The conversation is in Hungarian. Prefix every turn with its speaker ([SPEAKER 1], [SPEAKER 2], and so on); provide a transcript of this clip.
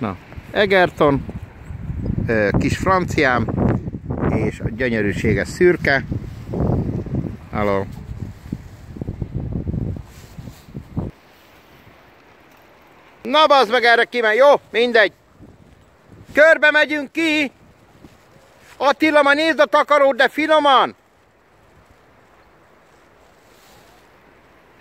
[SPEAKER 1] Na, Egerton, kis franciám, és a gyönyörűséges szürke. Halló. Na bazd meg erre kimen, jó? Mindegy. Körbe megyünk ki. Attila, ma nézd a takarót, de finoman.